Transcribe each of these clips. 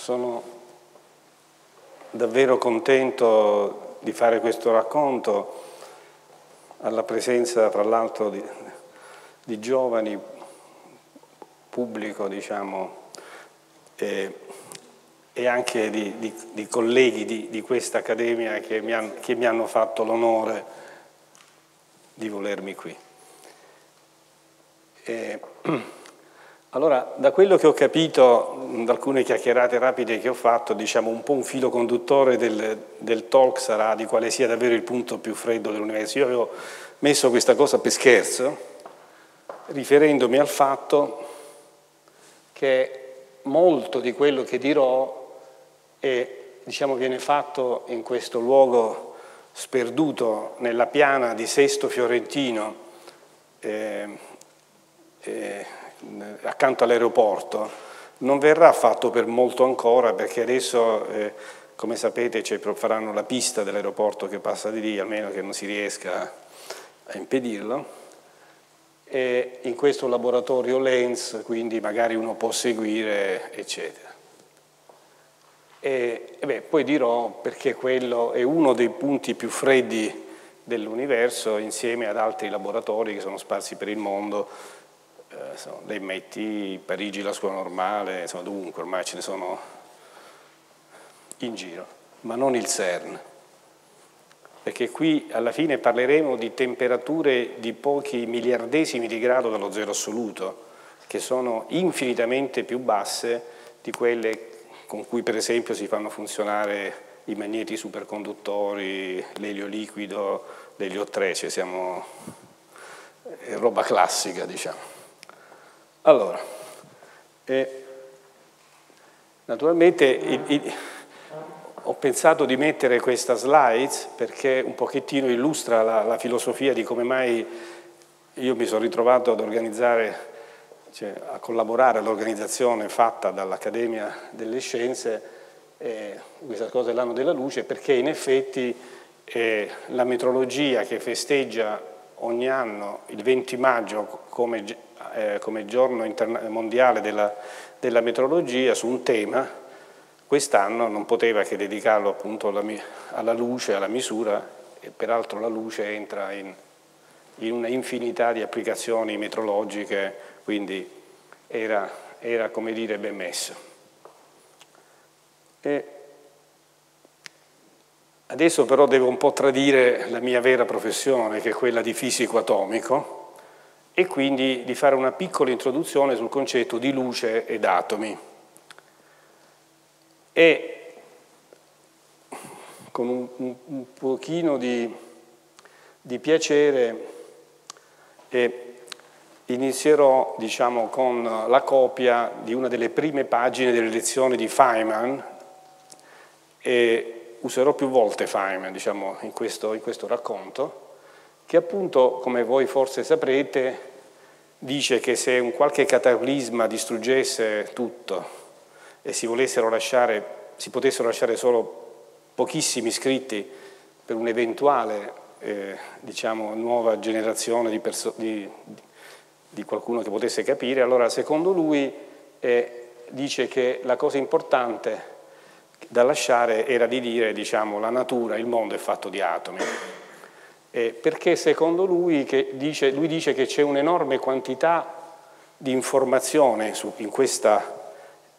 sono davvero contento di fare questo racconto alla presenza, tra l'altro, di, di, giovani, pubblico, diciamo, e, e anche di, di, di colleghi di, questa accademia che mi, han, che mi hanno fatto l'onore di volermi qui. E, allora, da quello che ho capito, da alcune chiacchierate rapide che ho fatto, diciamo un po' un filo conduttore del, del talk sarà di quale sia davvero il punto più freddo dell'universo. Io avevo messo questa cosa per scherzo, riferendomi al fatto che molto di quello che dirò è, diciamo, viene fatto in questo luogo sperduto nella piana di Sesto Fiorentino, eh, eh, accanto all'aeroporto, non verrà fatto per molto ancora perché adesso, eh, come sapete, faranno la pista dell'aeroporto che passa di lì, almeno che non si riesca a impedirlo. E in questo laboratorio Lens, quindi magari uno può seguire, eccetera. E, e beh, poi dirò perché quello è uno dei punti più freddi dell'universo insieme ad altri laboratori che sono sparsi per il mondo eh, insomma, l'MIT, Parigi la scuola normale, insomma dovunque ormai ce ne sono in giro, ma non il CERN. Perché qui alla fine parleremo di temperature di pochi miliardesimi di grado dallo zero assoluto, che sono infinitamente più basse di quelle con cui per esempio si fanno funzionare i magneti superconduttori, l'elio liquido, l'elio 3, cioè siamo è roba classica diciamo. Allora, eh, naturalmente il, il, ho pensato di mettere questa slide perché un pochettino illustra la, la filosofia di come mai io mi sono ritrovato ad organizzare, cioè a collaborare all'organizzazione fatta dall'Accademia delle Scienze, eh, questa cosa è l'anno della luce, perché in effetti eh, la metrologia che festeggia ogni anno il 20 maggio come eh, come giorno mondiale della, della, metrologia su un tema, quest'anno non poteva che dedicarlo appunto alla, alla, luce, alla misura, e peraltro la luce entra in, in una infinità di applicazioni metrologiche, quindi era, era come dire ben messo. E adesso però devo un po' tradire la mia vera professione, che è quella di fisico atomico, e quindi di fare una piccola introduzione sul concetto di luce ed atomi. E con un, un, un pochino di, di piacere eh, inizierò diciamo, con la copia di una delle prime pagine delle lezioni di Feynman e userò più volte Feynman diciamo, in, questo, in questo racconto che appunto, come voi forse saprete, dice che se un qualche cataclisma distruggesse tutto e si, lasciare, si potessero lasciare solo pochissimi scritti per un'eventuale eh, diciamo, nuova generazione di, di, di, qualcuno che potesse capire, allora secondo lui eh, dice che la cosa importante da lasciare era di dire diciamo, la natura, il mondo è fatto di atomi. Eh, perché secondo lui, dice, lui dice che c'è un'enorme quantità di informazione su, in, questa,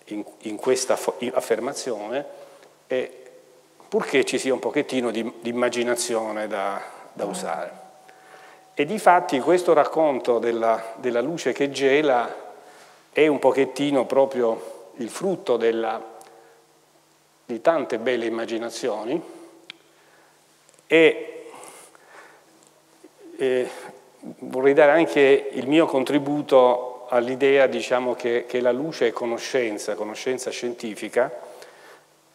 in, in, questa, affermazione, eh, purché ci sia un pochettino di, di immaginazione da, da, usare. E di fatti questo racconto della, della, luce che gela è un pochettino proprio il frutto della, di tante belle immaginazioni e eh, vorrei dare anche il mio contributo all'idea diciamo, che, che, la luce è conoscenza, conoscenza scientifica.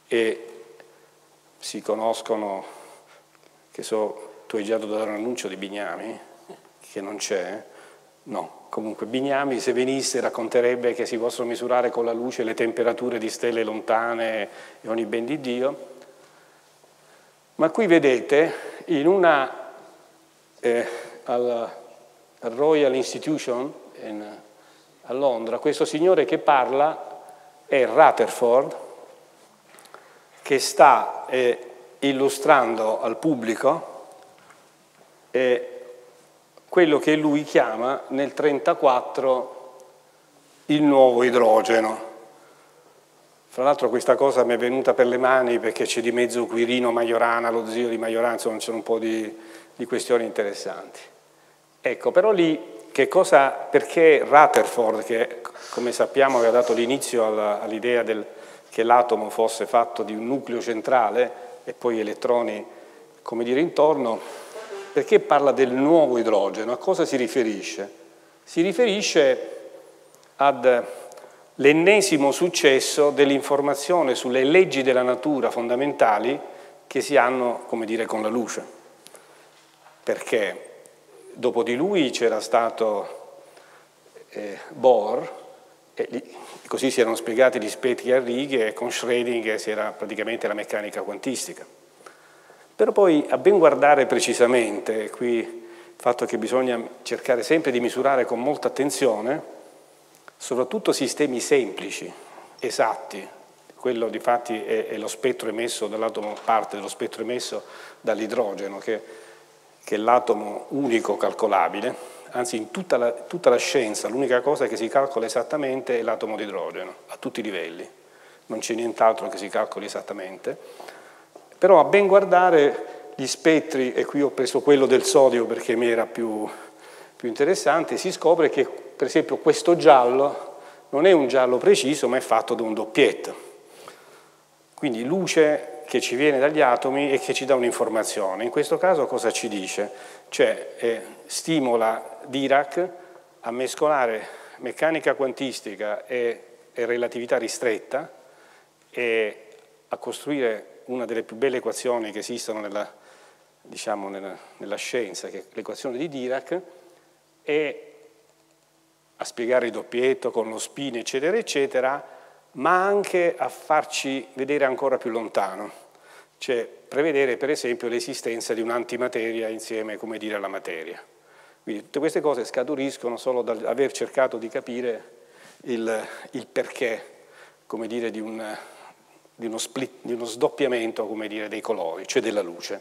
E si conoscono, che so, tu hai già dato un annuncio di Bignami, che non c'è, no, comunque Bignami se venisse racconterebbe che si possono misurare con la luce le temperature di stelle lontane e ogni ben di Dio, ma qui vedete in una eh, al, Royal Institution in, a Londra, questo signore che parla è Rutherford, che sta eh, illustrando al pubblico eh, quello che lui chiama nel 1934 il nuovo idrogeno. Fra l'altro questa cosa mi è venuta per le mani perché c'è di mezzo Quirino Majorana, lo zio di Majorana, insomma c'è un po' di, di questioni interessanti. Ecco, però lì che cosa, perché Rutherford, che come sappiamo aveva dato l'inizio all'idea che l'atomo fosse fatto di un nucleo centrale e poi elettroni, come dire, intorno, perché parla del nuovo idrogeno? A cosa si riferisce? Si riferisce ad l'ennesimo successo dell'informazione sulle leggi della natura fondamentali che si hanno, come dire, con la luce. Perché dopo di lui c'era stato eh, Bohr, lì, così si erano spiegati gli spettri a righe, e con Schrödinger si era praticamente la meccanica quantistica. Però poi, a ben guardare precisamente, qui il fatto che bisogna cercare sempre di misurare con molta attenzione, soprattutto sistemi semplici, esatti, quello di fatti è, è lo spettro emesso dall'atomo, parte dello spettro emesso dall'idrogeno, che, che, è l'atomo unico calcolabile, anzi in tutta la, tutta la scienza l'unica cosa che si calcola esattamente è l'atomo di idrogeno, a tutti i livelli, non c'è nient'altro che si calcoli esattamente, però a ben guardare gli spettri, e qui ho preso quello del sodio perché mi era più, più interessante, si scopre che per esempio questo giallo non è un giallo preciso ma è fatto da un doppietto. Quindi luce che ci viene dagli atomi e che ci dà un'informazione. In questo caso cosa ci dice? Cioè eh, stimola Dirac a mescolare meccanica quantistica e, e relatività ristretta e a costruire una delle più belle equazioni che esistono nella, diciamo, nella, nella scienza, che è l'equazione di Dirac, e a spiegare il doppietto con lo spin, eccetera, eccetera, ma anche a farci vedere ancora più lontano, cioè prevedere per esempio l'esistenza di un'antimateria insieme, come dire, alla materia. Quindi tutte queste cose scaturiscono solo dall'aver cercato di capire il, il perché, come dire, di, un, di, uno split, di uno sdoppiamento, come dire, dei colori, cioè della luce.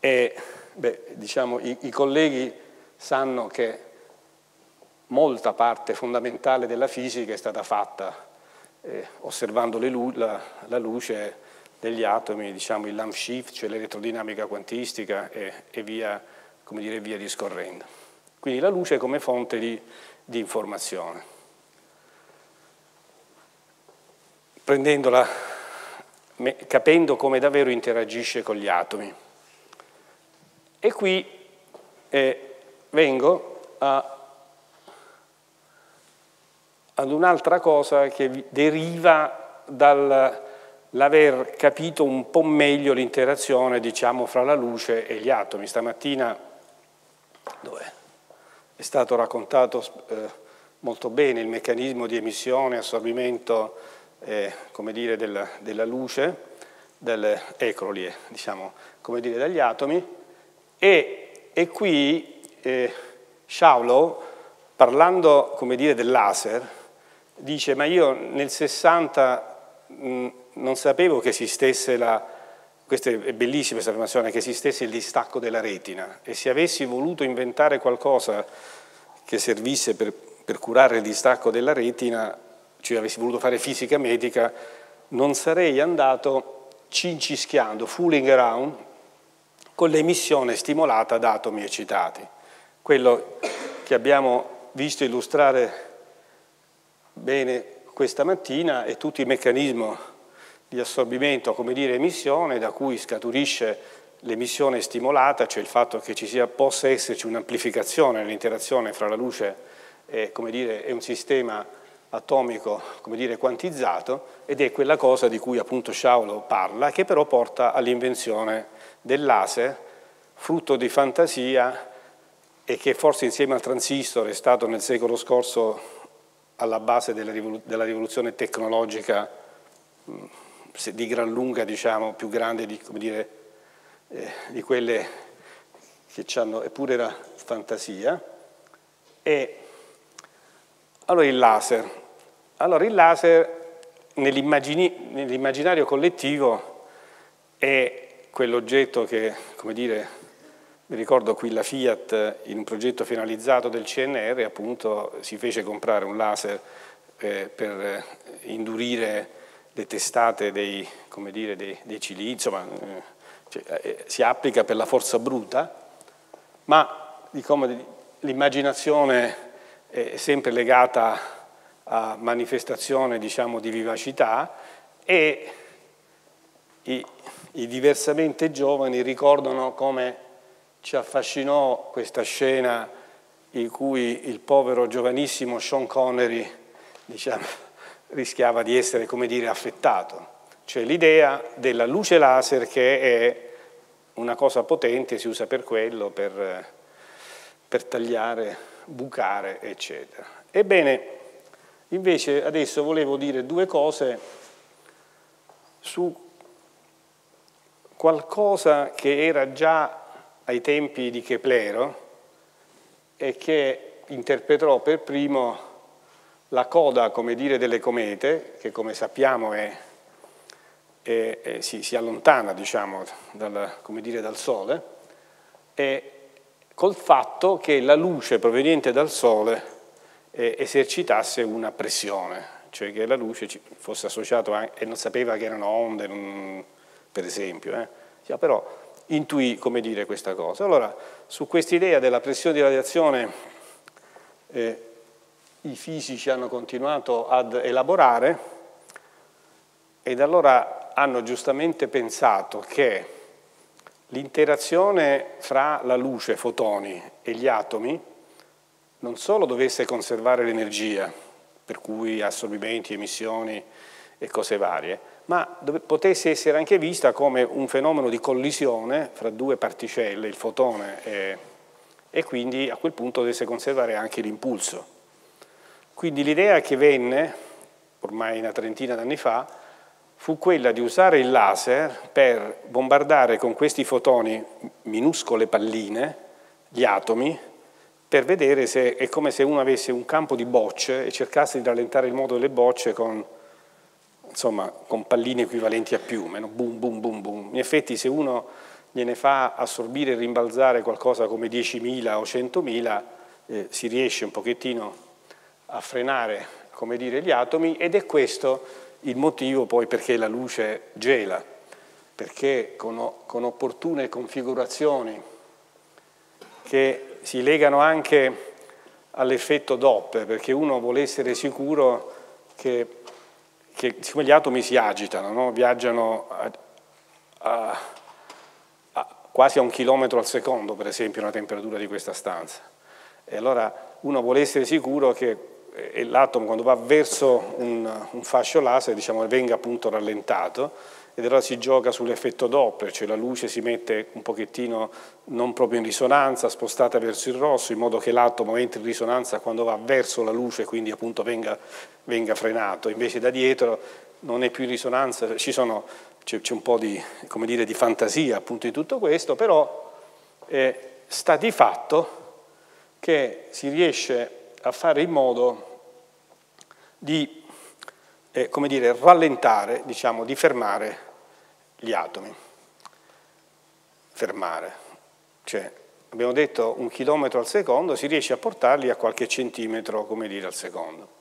E, beh, diciamo, i, i colleghi sanno che molta parte fondamentale della fisica è stata fatta eh, osservando lu la, la, luce degli atomi, diciamo il lamp shift, cioè l'elettrodinamica quantistica e, e via, dire, via, discorrendo. Quindi la luce come fonte di, di informazione. Prendendola, capendo come davvero interagisce con gli atomi. E qui eh, vengo a ad un'altra cosa che deriva dall'aver capito un po' meglio l'interazione, diciamo, fra la luce e gli atomi. Stamattina dov'è? è stato raccontato eh, molto bene il meccanismo di emissione assorbimento, eh, dire, della, della luce, del, eccolo lì, diciamo, come dire, dagli atomi, e, e qui eh, Shaulow, parlando, come dire, del laser, dice ma io nel 60 mh, non sapevo che esistesse la, questa è bellissima questa affermazione, che esistesse il distacco della retina e se avessi voluto inventare qualcosa che servisse per, per curare il distacco della retina, cioè avessi voluto fare fisica medica, non sarei andato cincischiando, fooling around, con l'emissione stimolata da atomi eccitati. Quello che abbiamo visto illustrare bene questa mattina è tutto il meccanismo di assorbimento, come dire emissione, da cui scaturisce l'emissione stimolata, cioè il fatto che ci sia, possa esserci un'amplificazione nell'interazione fra la luce e, dire, e un sistema atomico dire, quantizzato ed è quella cosa di cui appunto Sciaulo parla, che però porta all'invenzione del laser, frutto di fantasia e che forse insieme al transistor è stato nel secolo scorso alla base della, rivoluzione tecnologica mm, di gran lunga, diciamo, più grande di, dire, eh, di quelle che hanno, eppure era fantasia. E allora il laser. Allora il laser nell'immaginario collettivo è quell'oggetto che, come dire, mi ricordo qui la Fiat in un progetto finalizzato del CNR appunto si fece comprare un laser eh, per indurire le testate dei, dire, dei, dei cilindri, insomma eh, cioè, eh, si applica per la forza bruta, ma l'immaginazione è sempre legata a manifestazione diciamo, di vivacità e i, i diversamente giovani ricordano come ci affascinò questa scena in cui il povero giovanissimo Sean Connery diciamo, rischiava di essere, come dire, affettato. Cioè l'idea della luce laser che è una cosa potente, si usa per quello, per, per tagliare, bucare, eccetera. Ebbene, invece adesso volevo dire due cose su qualcosa che era già ai tempi di Keplero e che interpretò per primo la coda, come dire, delle comete, che come sappiamo è, è, è, si, si, allontana diciamo, dal, dire, dal Sole, e col fatto che la luce proveniente dal Sole eh, esercitasse una pressione, cioè che la luce fosse associata e non sapeva che erano onde, non, per esempio, eh. però intuì come dire questa cosa. Allora, su questa idea della pressione di radiazione eh, i fisici hanno continuato ad elaborare ed allora hanno giustamente pensato che l'interazione fra la luce, fotoni e gli atomi non solo dovesse conservare l'energia, per cui assorbimenti, emissioni e cose varie, ma potesse essere anche vista come un fenomeno di collisione fra due particelle, il fotone, e, e quindi a quel punto dovesse conservare anche l'impulso. Quindi l'idea che venne, ormai una trentina d'anni fa, fu quella di usare il laser per bombardare con questi fotoni minuscole palline gli atomi per vedere se è come se uno avesse un campo di bocce e cercasse di rallentare il moto delle bocce con, insomma, con palline equivalenti a piume, no? boom, boom, boom, boom. In effetti se uno gliene fa assorbire e rimbalzare qualcosa come 10.000 o 100.000, eh, si riesce un pochettino a frenare come dire, gli atomi ed è questo il motivo poi perché la luce gela, perché con, con opportune configurazioni che si legano anche all'effetto Doppler, perché uno vuole essere sicuro che, che siccome gli atomi si agitano, no? viaggiano a, a, a, quasi a un chilometro al secondo, per esempio, una temperatura di questa stanza. E allora uno vuole essere sicuro che e l'atomo quando va verso un, un fascio laser diciamo, venga appunto rallentato ed allora si gioca sull'effetto Doppler, cioè la luce si mette un pochettino non proprio in risonanza, spostata verso il rosso, in modo che l'atomo entri in risonanza quando va verso la luce, quindi appunto venga, venga frenato. Invece da dietro non è più in risonanza, c'è, un po' di, dire, di, fantasia appunto in tutto questo, però eh, sta di fatto che si riesce a fare in modo di eh, come dire, rallentare, diciamo, di fermare gli atomi. Fermare. Cioè, abbiamo detto un chilometro al secondo, si riesce a portarli a qualche centimetro, come dire, al secondo.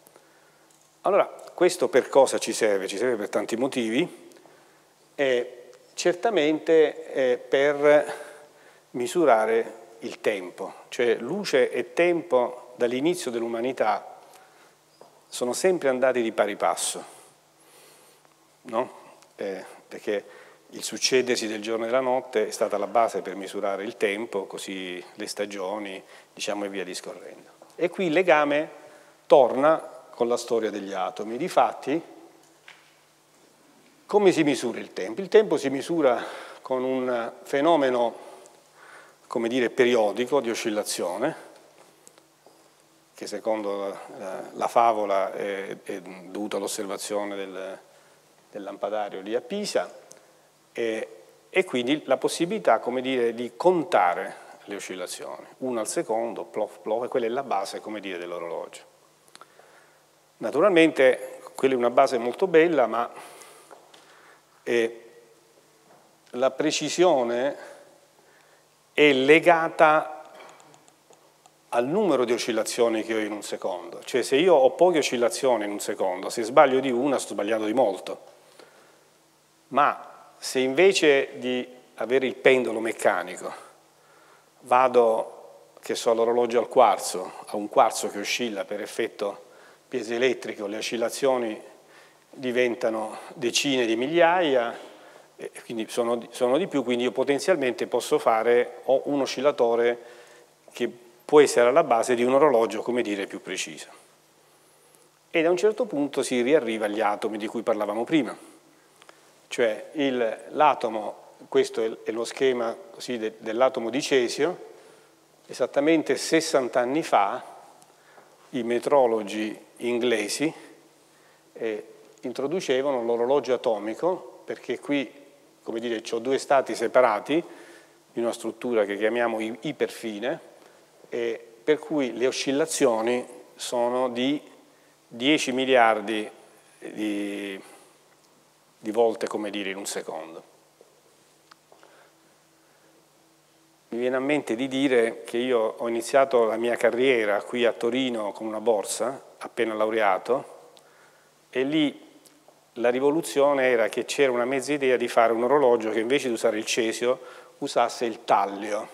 Allora, questo per cosa ci serve? Ci serve per tanti motivi. E certamente eh, per misurare il tempo, cioè luce e tempo dall'inizio dell'umanità sono sempre andati di pari passo, no? eh, perché il succedersi del giorno e della notte è stata la base per misurare il tempo, così le stagioni, diciamo e via discorrendo. E qui il legame torna con la storia degli atomi. Difatti, come si misura il tempo? Il tempo si misura con un fenomeno, come dire, periodico di oscillazione, che secondo la, la favola è, è dovuta all'osservazione del, del, lampadario lì a Pisa, e, e quindi la possibilità dire, di contare le oscillazioni, una al secondo, plof, plof, e quella è la base dell'orologio. Naturalmente quella è una base molto bella, ma eh, la precisione è legata al numero di oscillazioni che ho in un secondo. Cioè se io ho poche oscillazioni in un secondo, se sbaglio di una sto sbagliando di molto. Ma se invece di avere il pendolo meccanico vado, che so, all'orologio al quarzo, a un quarzo che oscilla per effetto piezoelettrico, le oscillazioni diventano decine di migliaia, quindi sono, sono, di più, quindi io potenzialmente posso fare, ho un oscillatore che può essere alla base di un orologio, come dire, più preciso. E da un certo punto si riarriva agli atomi di cui parlavamo prima. Cioè l'atomo, questo è, lo schema de, dell'atomo di cesio, esattamente 60 anni fa i metrologi inglesi eh, introducevano l'orologio atomico, perché qui, come dire, ho due stati separati in una struttura che chiamiamo iperfine, e per cui le oscillazioni sono di 10 miliardi di, di volte, come dire, in un secondo. Mi viene a mente di dire che io ho iniziato la mia carriera qui a Torino con una borsa, appena laureato, e lì la rivoluzione era che c'era una mezza idea di fare un orologio che invece di usare il cesio usasse il tallio,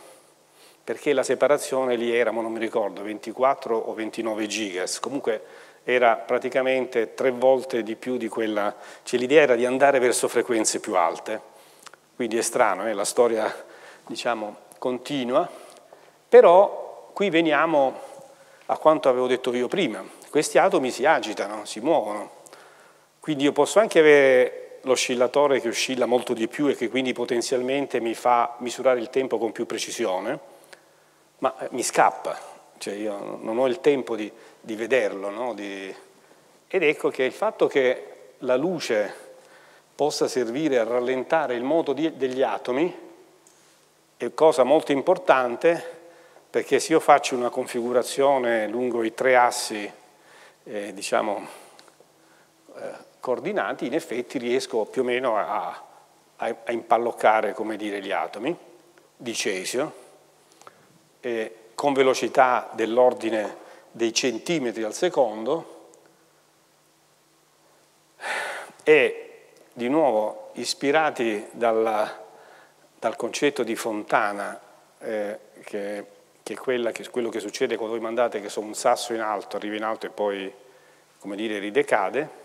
perché la separazione lì era, non mi ricordo, 24 o 29 gigas, comunque era praticamente tre volte di più di quella, cioè l'idea era di andare verso frequenze più alte, quindi è strano, eh? la storia diciamo continua, però qui veniamo a quanto avevo detto io prima, questi atomi si agitano, si muovono, quindi io posso anche avere l'oscillatore che oscilla molto di più e che quindi potenzialmente mi fa misurare il tempo con più precisione, ma eh, mi scappa, cioè io non ho il tempo di, di vederlo. No? Di... Ed ecco che il fatto che la luce possa servire a rallentare il moto di, degli atomi è cosa molto importante perché se io faccio una configurazione lungo i tre assi, eh, diciamo, eh, coordinati, in effetti riesco più o meno a, a, a impalloccare, come dire, gli atomi di cesio eh, con velocità dell'ordine dei centimetri al secondo. E di nuovo ispirati dalla, dal concetto di Fontana eh, che, che, è quella, che, quello che succede quando voi mandate che so, un sasso in alto, arriva in alto e poi come dire ridecade.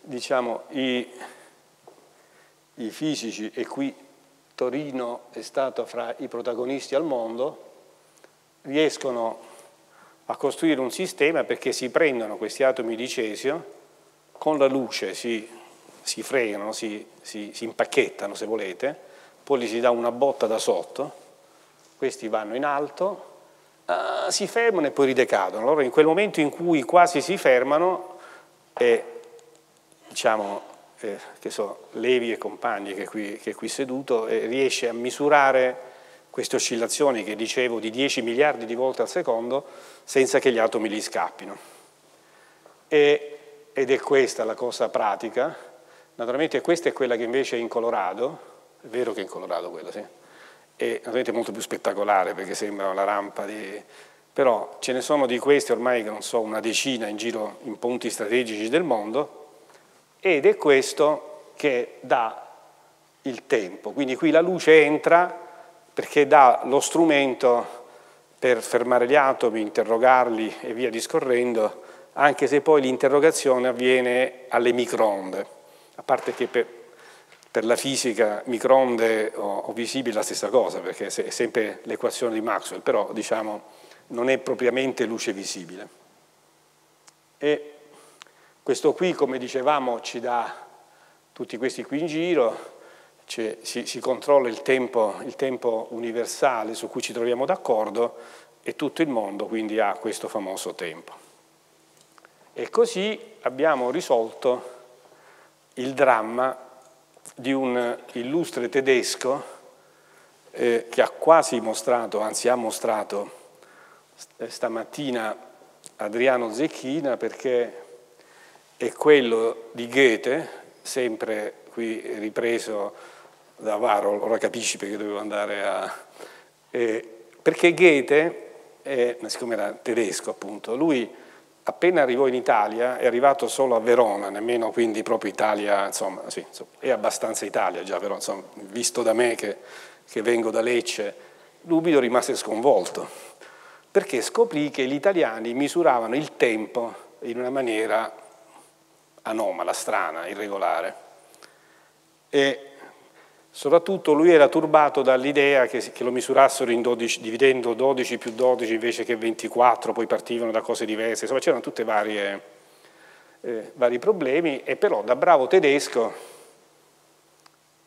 Diciamo, i, i fisici, e qui Torino è stato fra i protagonisti al mondo, riescono a costruire un sistema perché si prendono questi atomi di cesio, con la luce si, si fregano, si, si, si, impacchettano se volete, poi gli si dà una botta da sotto, questi vanno in alto, uh, si fermano e poi ridecadono. Allora in quel momento in cui quasi si fermano, eh, diciamo, eh, che so, Levi e compagni che è qui, che è qui seduto, eh, riesce a misurare queste oscillazioni che dicevo di 10 miliardi di volte al secondo senza che gli atomi gli scappino. E, ed è questa la cosa pratica. Naturalmente questa è quella che invece è in Colorado, è vero che è in Colorado quella, sì, è naturalmente molto più spettacolare perché sembra la rampa di... però ce ne sono di queste ormai, non so, una decina in giro in punti strategici del mondo, ed è questo che dà il tempo. Quindi qui la luce entra perché dà lo strumento per fermare gli atomi, interrogarli e via discorrendo, anche se poi l'interrogazione avviene alle microonde, a parte che per, per la fisica microonde o, o visibili è la stessa cosa, perché è sempre l'equazione di Maxwell, però diciamo non è propriamente luce visibile. E questo qui, come dicevamo, ci dà tutti questi qui in giro, cioè, si, si, controlla il tempo, il tempo universale su cui ci troviamo d'accordo e tutto il mondo quindi ha questo famoso tempo. E così abbiamo risolto il dramma di un illustre tedesco eh, che ha quasi mostrato, anzi ha mostrato stamattina Adriano Zecchina perché è quello di Goethe, sempre qui ripreso da Varol, ora capisci perché dovevo andare a... Eh, perché Goethe, è, siccome era tedesco appunto, lui appena arrivò in Italia, è arrivato solo a Verona, nemmeno quindi proprio Italia, insomma, sì, insomma è abbastanza Italia già, però insomma, visto da me che, che vengo da Lecce, Lubido rimase sconvolto, perché scoprì che gli italiani misuravano il tempo in una maniera anomala, strana, irregolare. E soprattutto lui era turbato dall'idea che, che, lo misurassero 12, dividendo 12 più 12 invece che 24, poi partivano da cose diverse, insomma c'erano tutti eh, vari problemi e però da bravo tedesco,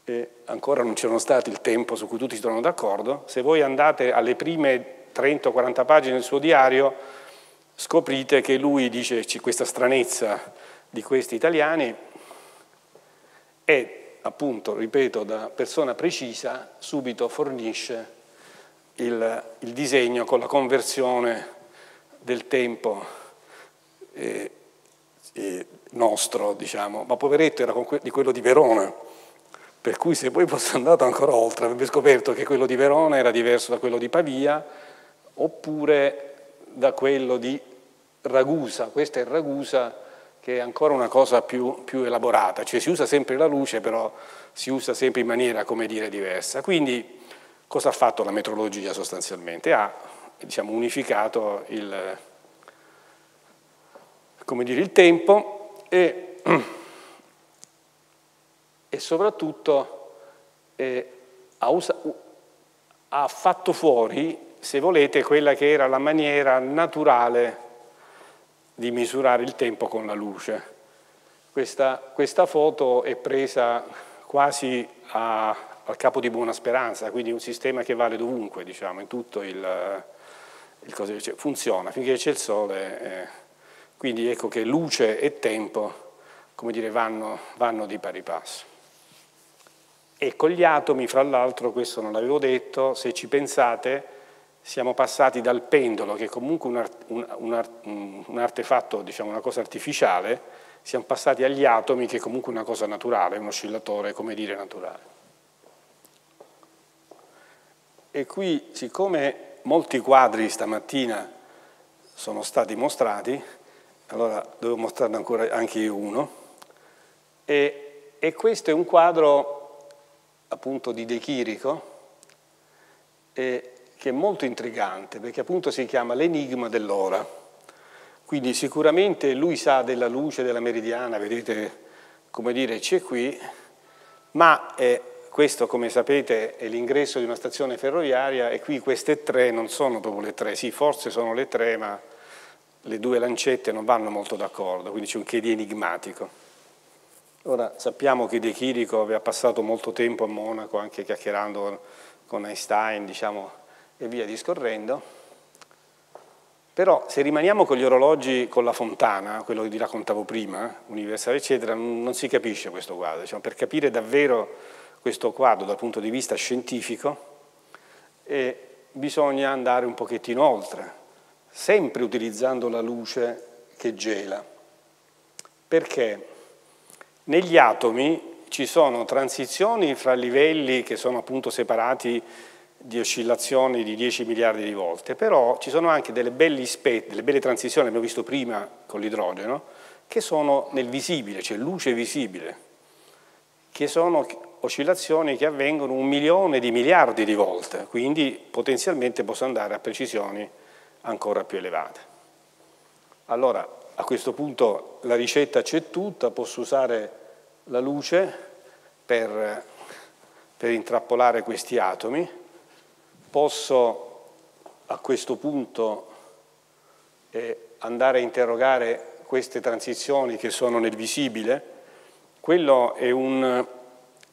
eh, ancora non c'erano stati il tempo su cui tutti si trovano d'accordo, se voi andate alle prime 30 o 40 pagine del suo diario scoprite che lui dice questa stranezza di questi italiani e appunto, ripeto, da persona precisa subito fornisce il, il disegno con la conversione del tempo eh, eh, nostro, diciamo, ma poveretto era di quello di Verona, per cui se poi fosse andato ancora oltre avrebbe scoperto che quello di Verona era diverso da quello di Pavia, oppure da quello di Ragusa, questa è Ragusa che è ancora una cosa più, più, elaborata, cioè si usa sempre la luce, però si usa sempre in maniera, come dire, diversa. Quindi cosa ha fatto la metrologia sostanzialmente? Ha diciamo, unificato il, dire, il tempo e, e soprattutto eh, ha, usa, ha fatto fuori, se volete, quella che era la maniera naturale di misurare il tempo con la luce. Questa, questa foto è presa quasi a, al capo di Buona Speranza, quindi un sistema che vale dovunque, diciamo, in tutto il, il cosa, cioè, funziona, finché c'è il sole. Eh. Quindi ecco che luce e tempo, come dire, vanno, vanno di pari passo. E con gli atomi, fra l'altro, questo non l'avevo detto, se ci pensate, siamo passati dal pendolo, che è comunque un, art, un, un, un artefatto, diciamo una cosa artificiale, siamo passati agli atomi, che è comunque una cosa naturale, un oscillatore, come dire, naturale. E qui, siccome molti quadri stamattina sono stati mostrati, allora devo mostrarne ancora anche io uno, e, e questo è un quadro appunto di De Chirico, e che è molto intrigante perché appunto si chiama l'enigma dell'ora. Quindi sicuramente lui sa della luce della meridiana, vedete come dire c'è qui, ma è, questo come sapete è l'ingresso di una stazione ferroviaria e qui queste tre non sono proprio le tre, sì forse sono le tre ma le due lancette non vanno molto d'accordo, quindi c'è un che di enigmatico. Ora sappiamo che De Chirico aveva passato molto tempo a Monaco anche chiacchierando con Einstein, diciamo, e via discorrendo. Però se rimaniamo con gli orologi con la fontana, quello che vi raccontavo prima, universale eccetera, non si capisce questo quadro. Diciamo, per capire davvero questo quadro dal punto di vista scientifico eh, bisogna andare un pochettino oltre, sempre utilizzando la luce che gela. Perché negli atomi ci sono transizioni fra livelli che sono appunto separati di oscillazioni di 10 miliardi di volte, però ci sono anche delle belle, delle belle transizioni, abbiamo visto prima con l'idrogeno, che sono nel visibile, cioè luce visibile, che sono oscillazioni che avvengono un milione di miliardi di volte, quindi potenzialmente possono andare a precisioni ancora più elevate. Allora, a questo punto la ricetta c'è tutta, posso usare la luce per, per intrappolare questi atomi, posso a questo punto eh, andare a interrogare queste transizioni che sono nel visibile, quello è, un,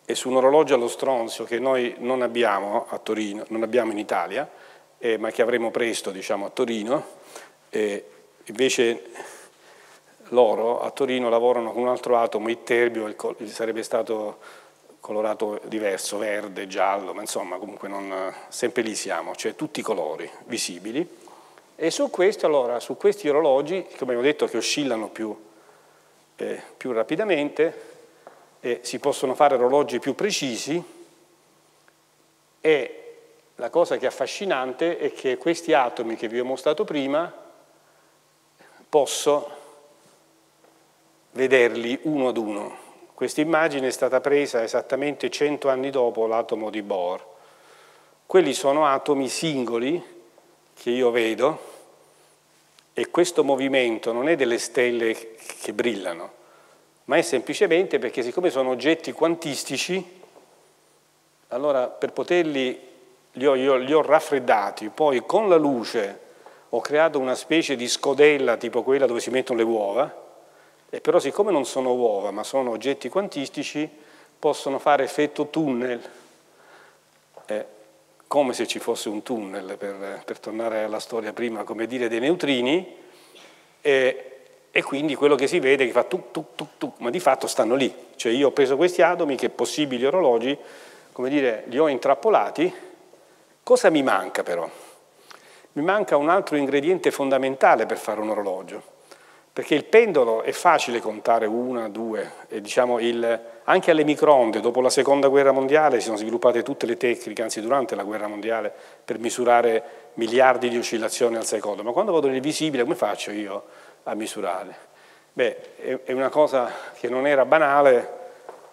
è su un orologio allo stronzio che noi non abbiamo a Torino, non abbiamo in Italia, eh, ma che avremo presto diciamo, a Torino, eh, invece loro a Torino lavorano con un altro atomo, il terbio, il, sarebbe stato colorato diverso, verde, giallo, ma insomma comunque non, sempre lì siamo, cioè tutti i colori visibili. E su, questo, allora, su questi orologi, come abbiamo detto che oscillano più, eh, più rapidamente, eh, si possono fare orologi più precisi e la cosa che è affascinante è che questi atomi che vi ho mostrato prima posso vederli uno ad uno. Questa immagine è stata presa esattamente 100 anni dopo l'atomo di Bohr. Quelli sono atomi singoli che io vedo e questo movimento non è delle stelle che brillano, ma è semplicemente perché siccome sono oggetti quantistici, allora per poterli, li ho, io, li ho raffreddati, poi con la luce ho creato una specie di scodella tipo quella dove si mettono le uova, e però siccome non sono uova ma sono oggetti quantistici, possono fare effetto tunnel, eh, come se ci fosse un tunnel, per, per, tornare alla storia prima, come dire, dei neutrini, e, e quindi quello che si vede è che fa tuc, tuc, tuc, tuc, ma di fatto stanno lì. Cioè io ho preso questi atomi che possibili orologi, come dire, li ho intrappolati. Cosa mi manca però? Mi manca un altro ingrediente fondamentale per fare un orologio perché il pendolo è facile contare una, due, e diciamo il, anche alle microonde, dopo la seconda guerra mondiale si sono sviluppate tutte le tecniche, anzi durante la guerra mondiale, per misurare miliardi di oscillazioni al secondo, ma quando vado nel visibile come faccio io a misurare? Beh, è, una cosa che non era banale,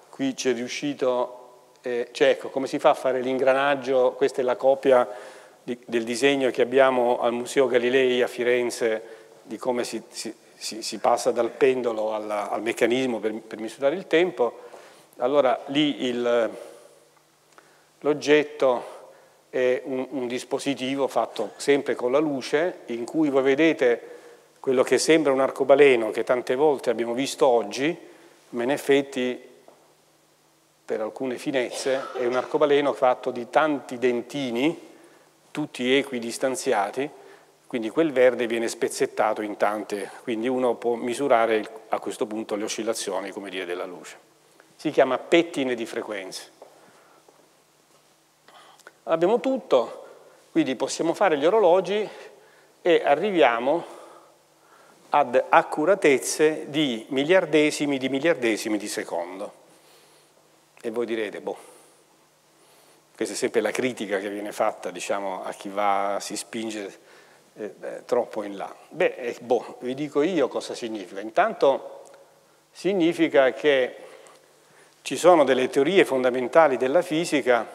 qui c'è riuscito, eh, cioè ecco, come si fa a fare l'ingranaggio, questa è la copia di, del disegno che abbiamo al Museo Galilei a Firenze, di come si, si si, si passa dal pendolo alla, al meccanismo per, per, misurare il tempo, allora lì l'oggetto è un, un dispositivo fatto sempre con la luce in cui voi vedete quello che sembra un arcobaleno che tante volte abbiamo visto oggi, ma in effetti per alcune finezze è un arcobaleno fatto di tanti dentini, tutti equidistanziati, quindi quel verde viene spezzettato in tante, quindi uno può misurare a questo punto le oscillazioni dire, della luce. Si chiama pettine di frequenze. Abbiamo tutto, quindi possiamo fare gli orologi e arriviamo ad accuratezze di miliardesimi di miliardesimi di secondo. E voi direte, boh, questa è sempre la critica che viene fatta diciamo, a chi va, si spinge eh, troppo in là. Beh, eh, boh, vi dico io cosa significa. Intanto significa che ci sono delle teorie fondamentali della fisica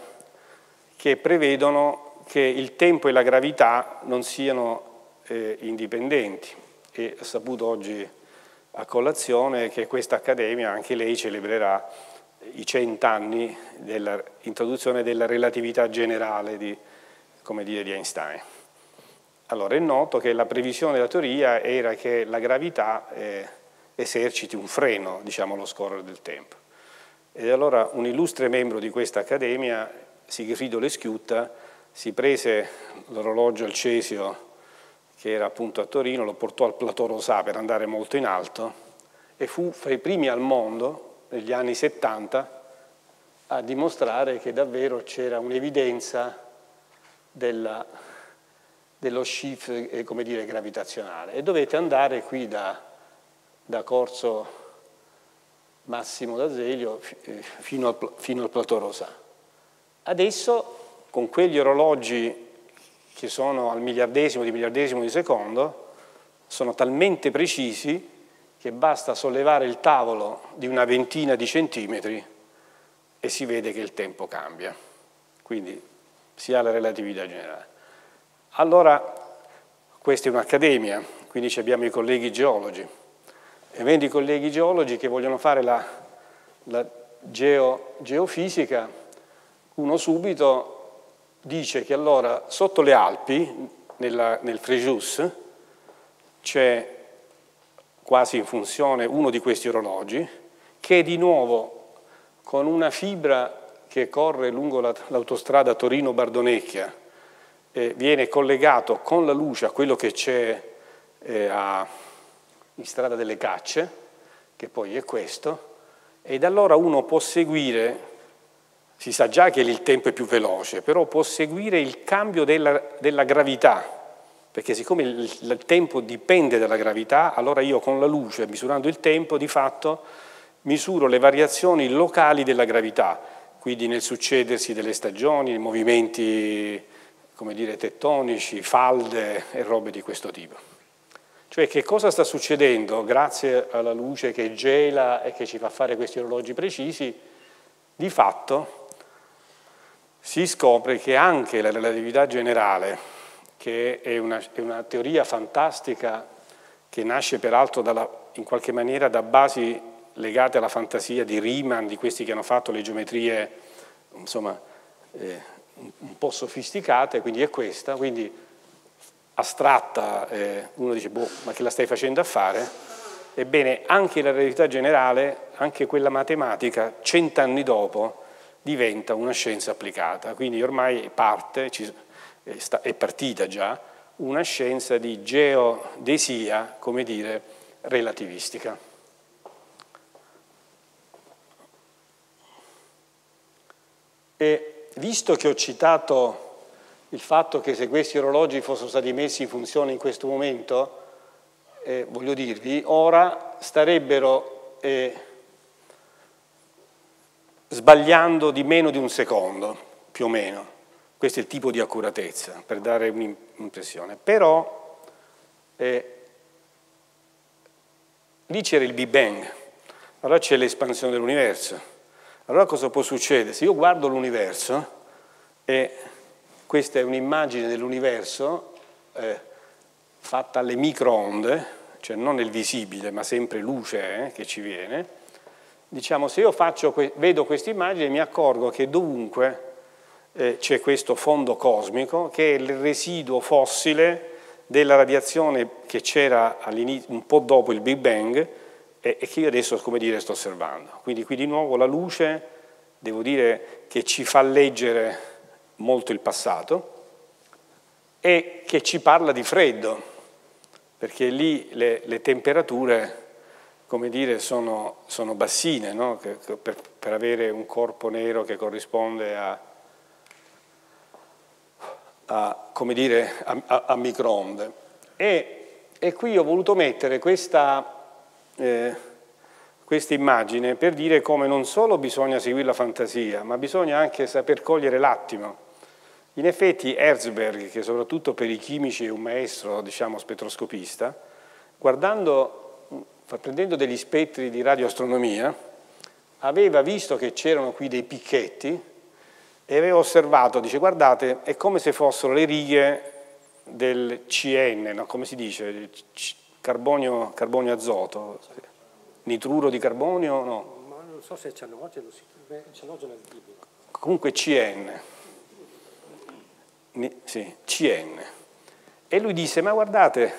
che prevedono che il tempo e la gravità non siano eh, indipendenti. E ho saputo oggi a colazione che questa accademia, anche lei, celebrerà i cent'anni dell'introduzione della relatività generale di, dire, di Einstein. Allora è noto che la previsione della teoria era che la gravità eh, eserciti un freno, diciamo, allo scorrere del tempo. E allora un illustre membro di questa accademia, Sigfrido Leschiutta, si prese l'orologio al Cesio, che era appunto a Torino, lo portò al Plateau Rosà per andare molto in alto e fu fra i primi al mondo, negli anni 70, a dimostrare che davvero c'era un'evidenza della dello shift eh, come dire, gravitazionale e dovete andare qui da, da Corso Massimo d'Azeglio eh, fino al, fino al Plateau Rosà. Adesso con quegli orologi che sono al miliardesimo di miliardesimo di secondo sono talmente precisi che basta sollevare il tavolo di una ventina di centimetri e si vede che il tempo cambia. Quindi si ha la relatività generale. Allora, questa è un'accademia, quindi abbiamo i colleghi geologi. E vedi i colleghi geologi che vogliono fare la, la geo, geofisica, uno subito dice che allora sotto le Alpi, nella, nel Frejus, c'è quasi in funzione uno di questi orologi, che di nuovo con una fibra che corre lungo l'autostrada Torino-Bardonecchia, eh, viene collegato con la luce a quello che c'è eh, in strada delle cacce, che poi è questo, ed allora uno può seguire, si sa già che il tempo è più veloce, però può seguire il cambio della, della gravità perché siccome il, il tempo dipende dalla gravità, allora io con la luce, misurando il tempo, di fatto misuro le variazioni locali della gravità, quindi nel succedersi delle stagioni, movimenti come dire, tettonici, falde e robe di questo tipo. Cioè che cosa sta succedendo grazie alla luce che gela e che ci fa fare questi orologi precisi? Di fatto si scopre che anche la relatività generale, che è una, è una teoria fantastica che nasce peraltro dalla, in qualche maniera da basi legate alla fantasia di Riemann, di questi che hanno fatto le geometrie insomma, eh, un po' sofisticate, quindi è questa, quindi astratta, eh, uno dice, boh, ma che la stai facendo a fare? Ebbene, anche la realtà generale, anche quella matematica, cent'anni dopo, diventa una scienza applicata. Quindi ormai parte, è partita già, una scienza di geodesia, come dire, relativistica. E visto che ho citato il fatto che se questi orologi fossero stati messi in funzione in questo momento, eh, voglio dirvi, ora starebbero eh, sbagliando di meno di un secondo, più o meno. Questo è il tipo di accuratezza, per dare un'impressione. Però eh, lì c'era il Big Bang, allora c'è l'espansione dell'universo. Allora cosa può succedere? Se io guardo l'universo e questa è un'immagine dell'universo eh, fatta alle microonde, cioè non nel visibile ma sempre luce eh, che ci viene, diciamo se io faccio, vedo questa immagine mi accorgo che dovunque eh, c'è questo fondo cosmico che è il residuo fossile della radiazione che c'era un po' dopo il Big Bang e, e che io adesso, come dire, sto osservando. Quindi qui di nuovo la luce, devo dire, che ci fa leggere molto il passato e che ci parla di freddo, perché lì le, le temperature, come dire, sono, sono bassine, no? che, che per, per, avere un corpo nero che corrisponde a, a come dire, a, a, a microonde. E, e qui ho voluto mettere questa eh, questa immagine per dire come non solo bisogna seguire la fantasia, ma bisogna anche saper cogliere l'attimo. In effetti Herzberg, che soprattutto per i chimici è un maestro, diciamo, spettroscopista, guardando, prendendo degli spettri di radioastronomia, aveva visto che c'erano qui dei picchetti e aveva osservato, dice guardate, è come se fossero le righe del CN, no? come si dice, carbonio, carbonio azoto, nitruro di carbonio, no. Ma non so se è cianogeno, cianogeno è tipico. Comunque CN, sì, CN. E lui disse, ma guardate,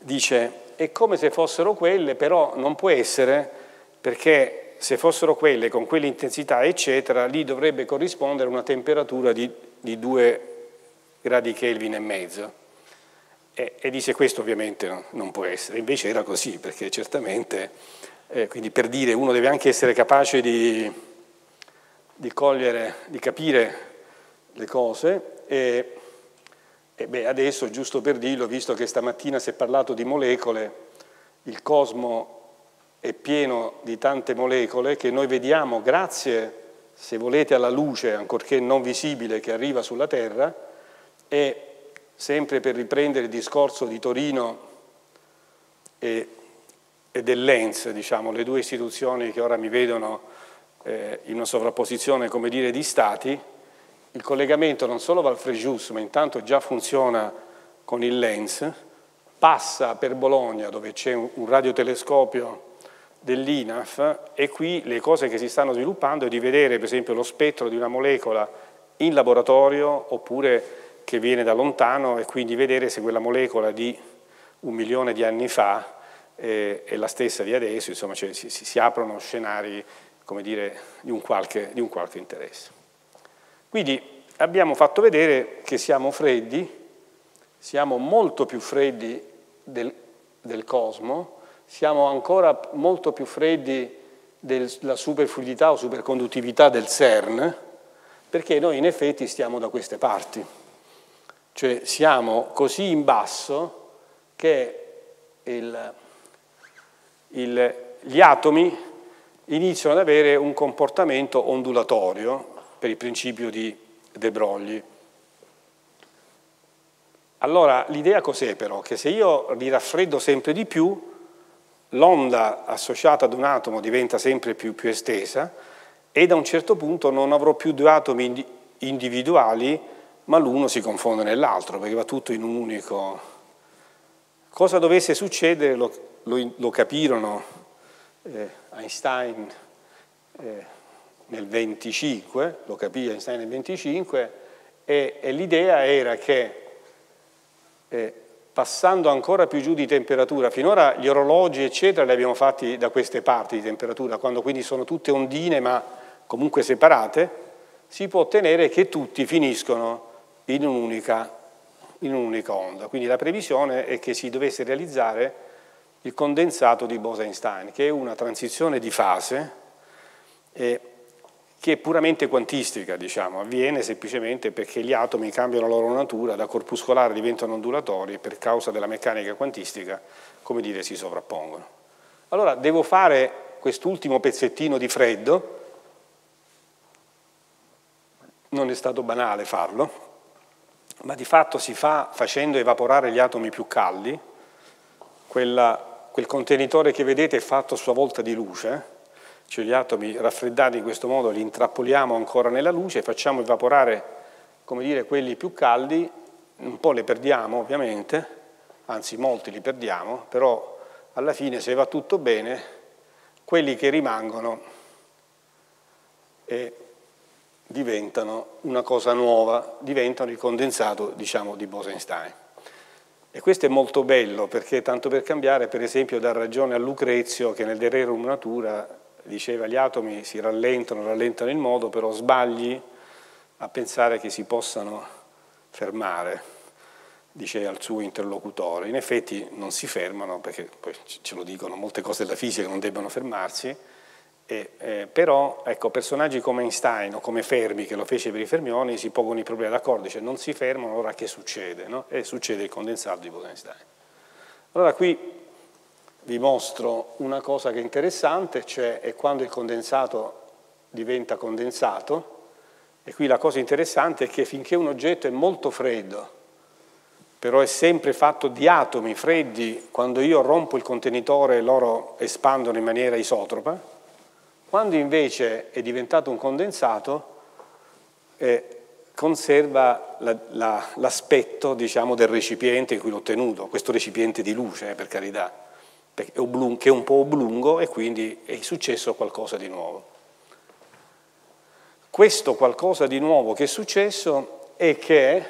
dice, è come se fossero quelle, però non può essere, perché se fossero quelle con quell'intensità, eccetera, lì dovrebbe corrispondere una temperatura di, di 2 gradi Kelvin e mezzo. E, e dice questo ovviamente no, non può essere, invece era così, perché certamente, eh, quindi per dire, uno deve anche essere capace di, di cogliere, di capire le cose e, e beh, adesso, giusto per dirlo, visto che stamattina si è parlato di molecole, il cosmo è pieno di tante molecole che noi vediamo grazie, se volete, alla luce, ancorché non visibile, che arriva sulla Terra e sempre per riprendere il discorso di Torino e, e dell'ENS, diciamo, le due istituzioni che ora mi vedono eh, in una sovrapposizione, come dire, di stati, il collegamento non solo va al Frejus, ma intanto già funziona con il LENS, passa per Bologna dove c'è un radiotelescopio dell'INAF e qui le cose che si stanno sviluppando è di vedere per esempio lo spettro di una molecola in laboratorio oppure che viene da lontano e quindi vedere se quella molecola di un milione di anni fa eh, è la stessa di adesso, insomma cioè, si, si, aprono scenari dire, di, un qualche, di un qualche interesse. Quindi abbiamo fatto vedere che siamo freddi, siamo molto più freddi del, del cosmo, siamo ancora molto più freddi della superfluidità o superconduttività del CERN, perché noi in effetti stiamo da queste parti. Cioè siamo così in basso che il, il, gli atomi iniziano ad avere un comportamento ondulatorio per il principio di De Broglie. Allora l'idea cos'è però? Che se io li raffreddo sempre di più, l'onda associata ad un atomo diventa sempre più, più estesa e da un certo punto non avrò più due atomi individuali, ma l'uno si confonde nell'altro, perché va tutto in un unico. Cosa dovesse succedere lo, lo, lo capirono eh, Einstein eh, nel 25, lo capì Einstein nel 25, e, e l'idea era che eh, passando ancora più giù di temperatura, finora gli orologi eccetera li abbiamo fatti da queste parti di temperatura, quando quindi sono tutte ondine ma comunque separate, si può ottenere che tutti finiscono in un'unica, in un'unica onda. Quindi la previsione è che si dovesse realizzare il condensato di Bose-Einstein, che è una transizione di fase eh, che è puramente quantistica, diciamo, avviene semplicemente perché gli atomi cambiano la loro natura, da corpuscolare diventano ondulatori e per causa della meccanica quantistica, come dire, si sovrappongono. Allora devo fare quest'ultimo pezzettino di freddo, non è stato banale farlo, ma di fatto si fa facendo evaporare gli atomi più caldi, Quella, quel contenitore che vedete è fatto a sua volta di luce, cioè gli atomi raffreddati in questo modo li intrappoliamo ancora nella luce, facciamo evaporare, come dire, quelli più caldi, un po' li perdiamo ovviamente, anzi molti li perdiamo, però alla fine se va tutto bene, quelli che rimangono e diventano una cosa nuova, diventano il condensato, diciamo, di Bose-Einstein. E questo è molto bello perché, tanto per cambiare, per esempio, dà ragione a Lucrezio che nel De Natura diceva gli atomi si rallentano, rallentano il modo, però sbagli a pensare che si possano fermare, dice al suo interlocutore. In effetti non si fermano, perché poi ce lo dicono molte cose della fisica che non debbano fermarsi, eh, però ecco, personaggi come Einstein o come Fermi, che lo fece per i fermioni, si pongono i problemi d'accordo, cioè non si fermano, allora che succede? No? E succede il condensato di Bose-Einstein. Allora qui vi mostro una cosa che è interessante, cioè è quando il condensato diventa condensato, e qui la cosa interessante è che finché un oggetto è molto freddo, però è sempre fatto di atomi freddi, quando io rompo il contenitore loro espandono in maniera isotropa, quando invece è diventato un condensato eh, conserva la, la, l'aspetto diciamo, del recipiente in cui l'ho tenuto, questo recipiente di luce eh, per carità che è un po' oblungo e quindi è successo qualcosa di nuovo. Questo qualcosa di nuovo che è successo è che,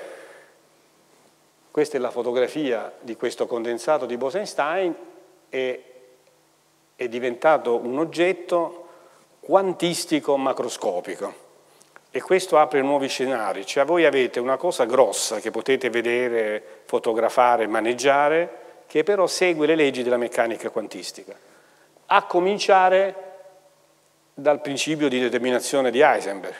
questa è la fotografia di questo condensato di Bose-Einstein, è, è diventato un oggetto quantistico macroscopico. E questo apre nuovi scenari, cioè voi avete una cosa grossa che potete vedere, fotografare, maneggiare, che però segue le leggi della meccanica quantistica, a cominciare dal principio di determinazione di Heisenberg,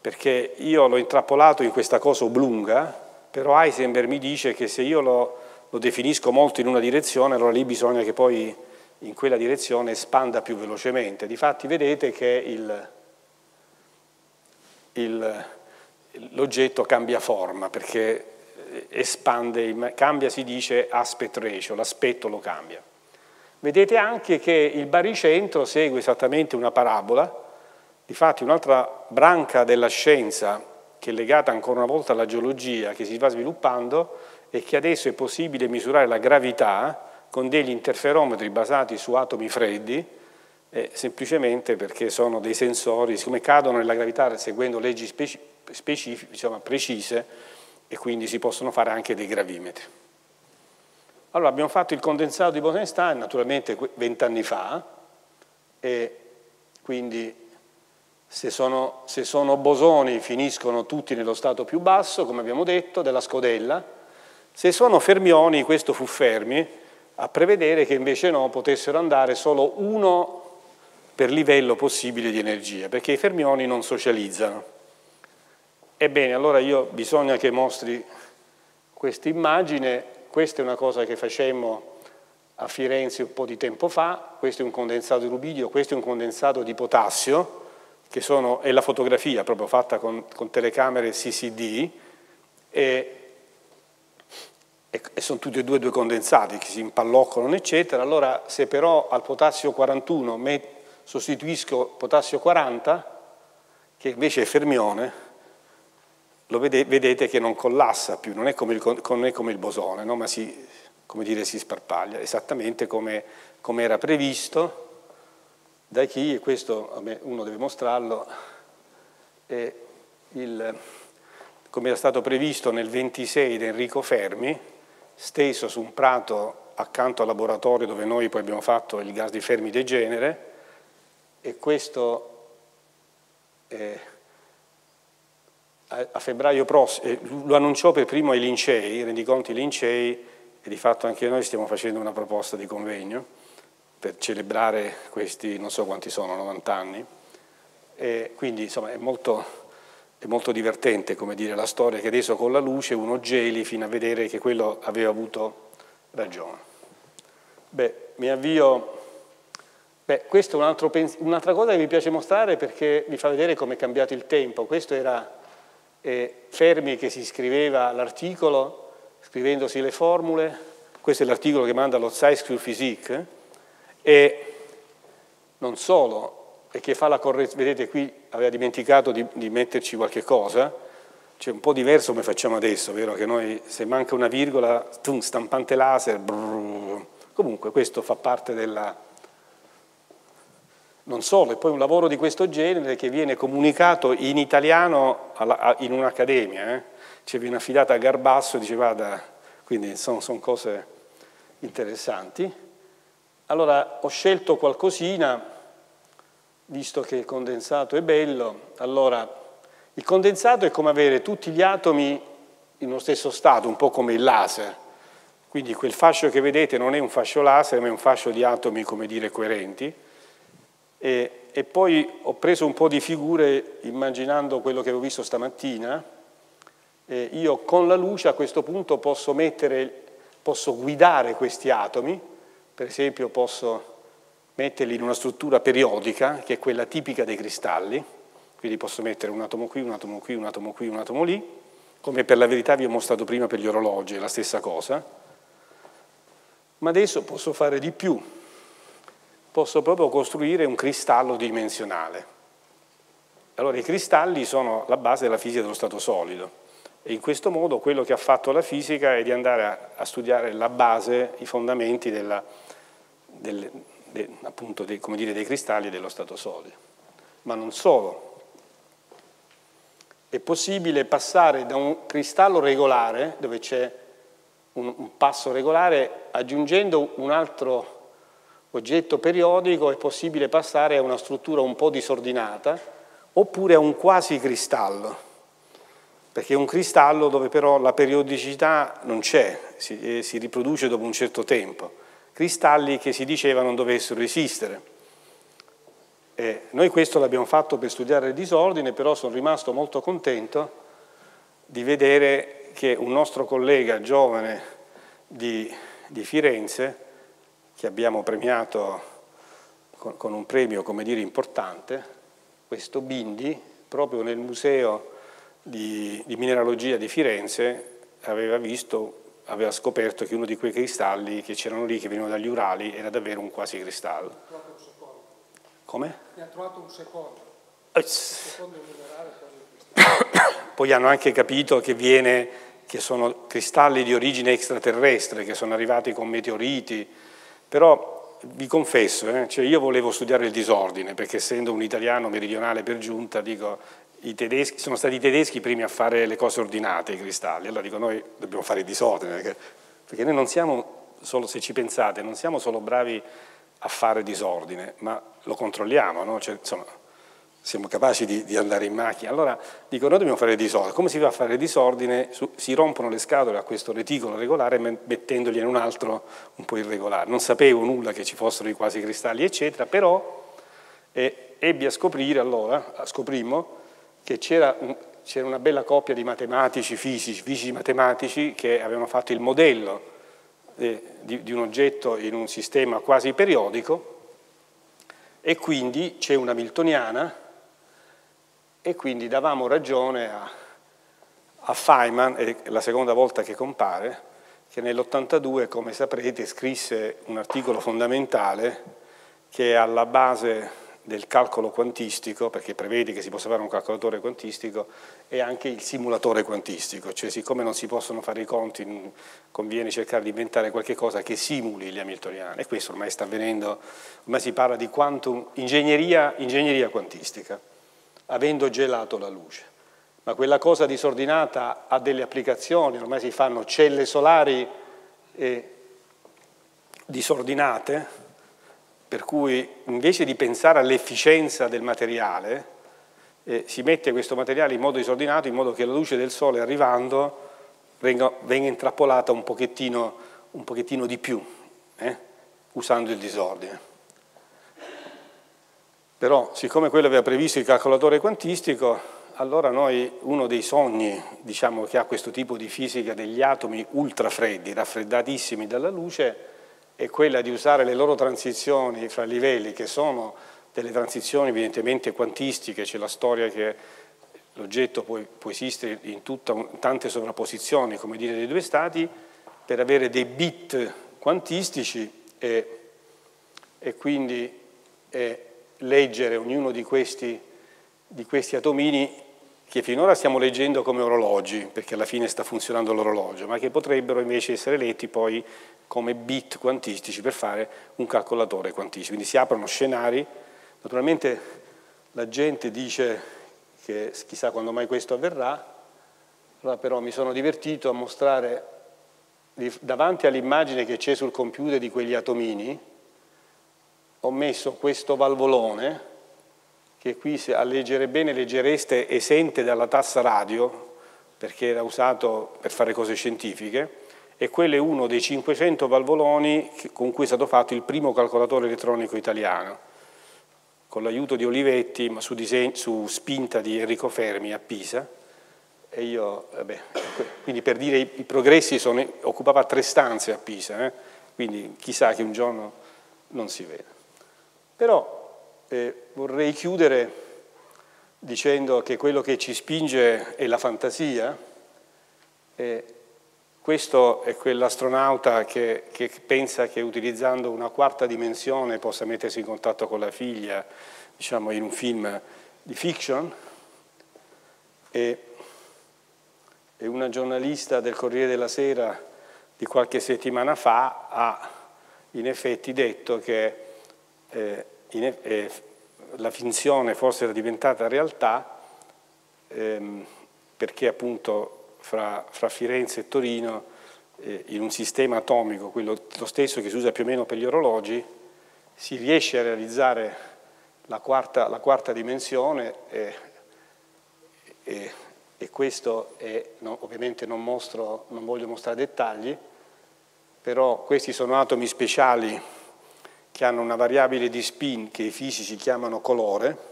perché io l'ho intrappolato in questa cosa oblunga, però Heisenberg mi dice che se io lo, lo definisco molto in una direzione, allora lì bisogna che poi in quella direzione espanda più velocemente. Difatti vedete che l'oggetto cambia forma, perché espande, cambia si dice aspect ratio, l'aspetto lo cambia. Vedete anche che il baricentro segue esattamente una parabola, difatti un'altra branca della scienza che è legata ancora una volta alla geologia, che si va sviluppando, è che adesso è possibile misurare la gravità con degli interferometri basati su atomi freddi, eh, semplicemente perché sono dei sensori, siccome cadono nella gravità seguendo leggi speci- specifiche, diciamo, precise, e quindi si possono fare anche dei gravimetri. Allora abbiamo fatto il condensato di Bose-Einstein naturalmente vent'anni fa e quindi se sono, se sono, bosoni finiscono tutti nello stato più basso, come abbiamo detto, della scodella, se sono fermioni, questo fu Fermi, a prevedere che invece no, potessero andare solo uno per livello possibile di energia, perché i fermioni non socializzano. Ebbene, allora io bisogna che mostri questa immagine, questa è una cosa che facemmo a Firenze un po' di tempo fa, questo è un condensato di rubidio, questo è un condensato di potassio, che sono, è la fotografia proprio fatta con, con telecamere CCD, e, e, sono tutti e due due condensati che si impalloccolano, eccetera. Allora, se però al potassio 41 met, sostituisco potassio 40, che invece è fermione, lo vede, vedete che non collassa più, non è come il, non è come il bosone, no? ma si, dire, si sparpaglia, esattamente come, come era previsto da chi, e questo uno deve mostrarlo, il, come era stato previsto nel 26 da Enrico Fermi, steso su un prato accanto al laboratorio dove noi poi abbiamo fatto il gas di Fermi degenere, e questo eh, a febbraio prossimo, eh, lo annunciò per primo ai lincei, rendiconti lincei, e di fatto anche noi stiamo facendo una proposta di convegno per celebrare questi, non so quanti sono, 90 anni. E quindi insomma è molto, è molto divertente come dire la storia che adesso con la luce uno geli fino a vedere che quello aveva avuto ragione. Beh, mi avvio Beh, questa è un un'altra cosa che mi piace mostrare perché vi fa vedere come è cambiato il tempo. Questo era eh, Fermi che si scriveva l'articolo, scrivendosi le formule, questo è l'articolo che manda lo Zeitschrift Physik, e non solo, e che fa la correzione, vedete qui aveva dimenticato di, di metterci qualche cosa, cioè un po' diverso come facciamo adesso, vero? Che noi se manca una virgola, tum, stampante laser, brrr. comunque questo fa parte della non solo, è poi un lavoro di questo genere che viene comunicato in italiano alla, in un'accademia, eh? cioè viene affidata a Garbasso e dice vada, quindi sono, sono cose interessanti. Allora ho scelto qualcosina, visto che il condensato è bello, allora il condensato è come avere tutti gli atomi in uno stesso stato, un po' come il laser, quindi quel fascio che vedete non è un fascio laser, ma è un fascio di atomi, come dire, coerenti, e, e, poi ho preso un po' di figure immaginando quello che avevo visto stamattina. E io con la luce a questo punto posso, mettere, posso guidare questi atomi, per esempio posso metterli in una struttura periodica, che è quella tipica dei cristalli, quindi posso mettere un atomo qui, un atomo qui, un atomo qui, un atomo lì, come per la verità vi ho mostrato prima per gli orologi, è la stessa cosa. Ma adesso posso fare di più, posso proprio costruire un cristallo dimensionale. Allora i cristalli sono la base della fisica dello stato solido e in questo modo quello che ha fatto la fisica è di andare a, a studiare la base, i fondamenti della, del, de, appunto de, dire, dei cristalli dello stato solido. Ma non solo. È possibile passare da un cristallo regolare, dove c'è un, un passo regolare, aggiungendo un altro oggetto periodico è possibile passare a una struttura un po' disordinata oppure a un quasi cristallo, perché è un cristallo dove però la periodicità non c'è, si, eh, si riproduce dopo un certo tempo. Cristalli che si diceva non dovessero esistere. Eh, noi questo l'abbiamo fatto per studiare il disordine, però sono rimasto molto contento di vedere che un nostro collega giovane di, di Firenze che abbiamo premiato con, con un premio, come dire, importante, questo Bindi, proprio nel Museo di, di Mineralogia di Firenze, aveva visto aveva scoperto che uno di quei cristalli che c'erano lì, che venivano dagli Urali, era davvero un quasi cristallo. Come? Ne ha trovato un secondo. Eh, secondo Poi hanno anche capito che, viene, che sono cristalli di origine extraterrestre, che sono arrivati con meteoriti, però vi confesso, eh, cioè io volevo studiare il disordine, perché essendo un italiano meridionale per giunta, dico, tedeschi, sono stati i tedeschi i primi a fare le cose ordinate, i cristalli, allora dico noi dobbiamo fare il disordine, perché, perché noi non siamo, solo, se ci pensate, non siamo solo bravi a fare disordine, ma lo controlliamo, no? cioè, insomma, siamo capaci di, di, andare in macchina. Allora dico, noi dobbiamo fare disordine. Come si fa a fare disordine? Su, si rompono le scatole a questo reticolo regolare mettendogli in un altro un po' irregolare. Non sapevo nulla che ci fossero i quasi cristalli, eccetera, però eh, ebbi a scoprire allora, scoprimmo, che c'era c'era una bella coppia di matematici fisici, fisici matematici che avevano fatto il modello eh, di, di un oggetto in un sistema quasi periodico e quindi c'è una miltoniana e quindi davamo ragione a, a Feynman, è la seconda volta che compare, che nell'82, come saprete, scrisse un articolo fondamentale che è alla base del calcolo quantistico, perché prevede che si possa fare un calcolatore quantistico, e anche il simulatore quantistico, cioè siccome non si possono fare i conti, conviene cercare di inventare qualche cosa che simuli gli hamiltoniani, e questo ormai sta avvenendo, ormai si parla di quantum, ingegneria, ingegneria quantistica, avendo gelato la luce. Ma quella cosa disordinata ha delle applicazioni, ormai si fanno celle solari eh, disordinate, per cui invece di pensare all'efficienza del materiale, eh, si mette questo materiale in modo disordinato in modo che la luce del sole arrivando venga, venga intrappolata un pochettino, un pochettino di più, eh, usando il disordine. Però, siccome quello aveva previsto il calcolatore quantistico, allora noi, uno dei sogni diciamo, che ha questo tipo di fisica degli atomi ultrafreddi, raffreddatissimi dalla luce, è quella di usare le loro transizioni fra livelli, che sono delle transizioni evidentemente quantistiche, c'è la storia che l'oggetto può, può, esistere in, tutta, tante sovrapposizioni, come dire, dei due stati, per avere dei bit quantistici e, e quindi e leggere ognuno di questi, di questi atomini che finora stiamo leggendo come orologi, perché alla fine sta funzionando l'orologio, ma che potrebbero invece essere letti poi come bit quantistici per fare un calcolatore quantistico. Quindi si aprono scenari, naturalmente la gente dice che chissà quando mai questo avverrà, però mi sono divertito a mostrare davanti all'immagine che c'è sul computer di quegli atomini, ho messo questo valvolone che qui se a leggere bene leggereste esente dalla tassa radio perché era usato per fare cose scientifiche e quello è uno dei 500 valvoloni con cui è stato fatto il primo calcolatore elettronico italiano, con l'aiuto di Olivetti, ma su, disegno, su, spinta di Enrico Fermi a Pisa. E io, vabbè, quindi per dire i, i progressi, sono, occupava tre stanze a Pisa, eh? quindi chissà che un giorno non si veda. Però eh, vorrei chiudere dicendo che quello che ci spinge è la fantasia, eh, questo è quell'astronauta che, che, pensa che utilizzando una quarta dimensione possa mettersi in contatto con la figlia, diciamo in un film di fiction, e, e una giornalista del Corriere della Sera di qualche settimana fa ha in effetti detto che eh, in, eh, la finzione forse era diventata realtà ehm, perché appunto fra, fra Firenze e Torino eh, in un sistema atomico, quello, lo stesso che si usa più o meno per gli orologi, si riesce a realizzare la quarta, la quarta dimensione e, e, e questo è, no, ovviamente non, mostro, non voglio mostrare dettagli, però questi sono atomi speciali che hanno una variabile di spin che i fisici chiamano colore,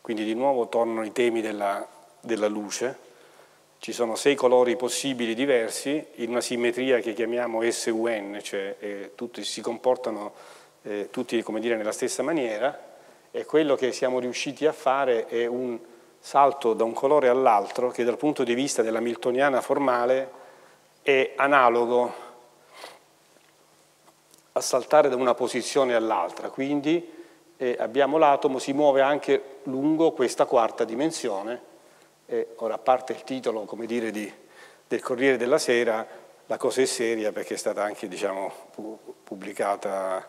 quindi di nuovo tornano i temi della, della luce, ci sono sei colori possibili diversi in una simmetria che chiamiamo SUN, cioè eh, tutti si comportano eh, tutti dire, nella stessa maniera e quello che siamo riusciti a fare è un salto da un colore all'altro che dal punto di vista della miltoniana formale è analogo a saltare da una posizione all'altra, quindi eh, abbiamo l'atomo, si muove anche lungo questa quarta dimensione e ora, a parte il titolo, come dire, di, del Corriere della Sera, la cosa è seria perché è stata anche diciamo, pubblicata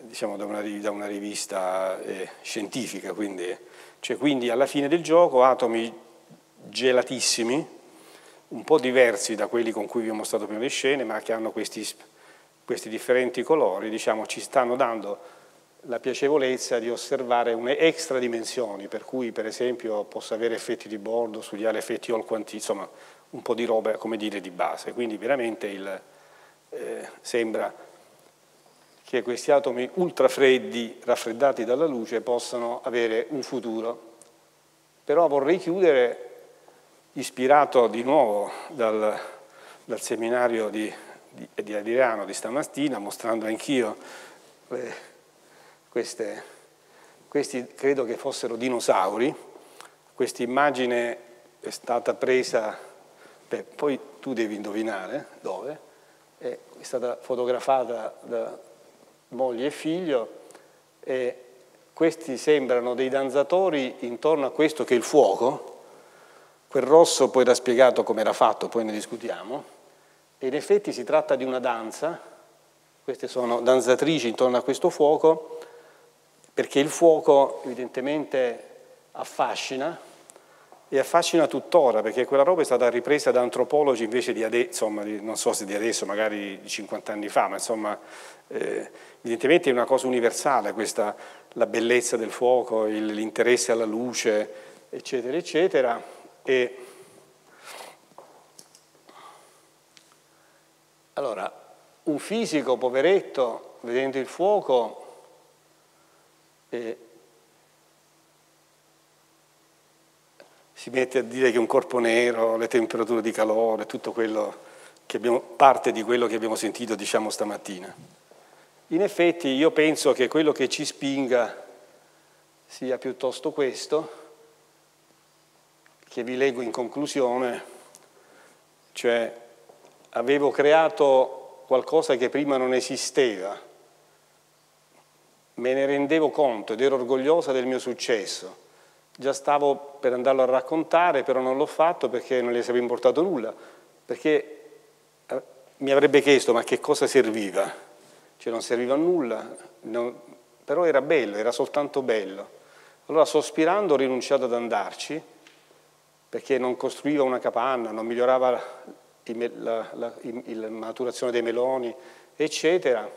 diciamo, da, una, da, una, rivista eh, scientifica. Quindi, cioè, quindi alla fine del gioco atomi gelatissimi, un po' diversi da quelli con cui vi ho mostrato prima le scene, ma che hanno questi, questi differenti colori, diciamo, ci stanno dando la piacevolezza di osservare extra dimensioni, per cui per esempio posso avere effetti di bordo, studiare effetti all quanti, insomma un po' di roba come dire di base, quindi veramente il, eh, sembra che questi atomi ultrafreddi, raffreddati dalla luce, possano avere un futuro. Però vorrei chiudere ispirato di nuovo dal, dal seminario di, di, di Adriano di stamattina, mostrando anch'io eh, queste, questi credo che fossero dinosauri, questa immagine è stata presa, beh, poi tu devi indovinare dove, è stata fotografata da moglie e figlio e questi sembrano dei danzatori intorno a questo che è il fuoco, quel rosso poi era spiegato come era fatto, poi ne discutiamo, e in effetti si tratta di una danza, queste sono danzatrici intorno a questo fuoco, perché il fuoco evidentemente affascina e affascina tuttora, perché quella roba è stata ripresa da antropologi invece di adesso, insomma, non so se di adesso, magari di 50 anni fa, ma insomma, eh, evidentemente è una cosa universale questa, la bellezza del fuoco, l'interesse alla luce, eccetera, eccetera. E allora, un fisico poveretto, vedendo il fuoco, eh, si mette a dire che un corpo nero, le temperature di calore, tutto quello che abbiamo, parte di quello che abbiamo sentito diciamo stamattina. In effetti io penso che quello che ci spinga sia piuttosto questo, che vi leggo in conclusione, cioè avevo creato qualcosa che prima non esisteva, me ne rendevo conto ed ero orgogliosa del mio successo Già stavo per andarlo a raccontare, però non l'ho fatto perché non gli sarebbe importato nulla, perché eh, mi avrebbe chiesto ma che cosa serviva? Cioè non serviva a nulla, non, però era bello, era soltanto bello. Allora sospirando ho rinunciato ad andarci, perché non costruiva una capanna, non migliorava la, la, la maturazione dei meloni, eccetera.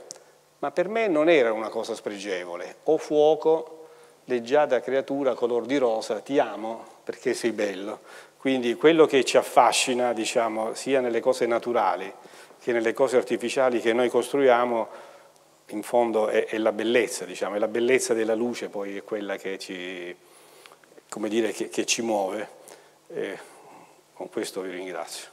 Ma per me non era una cosa spregevole, o fuoco leggiada creatura color di rosa, ti amo perché sei bello. Quindi quello che ci affascina, diciamo, sia nelle cose naturali che nelle cose artificiali che noi costruiamo, in fondo è, è la bellezza, diciamo, è la bellezza della luce poi è quella che ci, dire, che, che ci muove. E con questo vi ringrazio.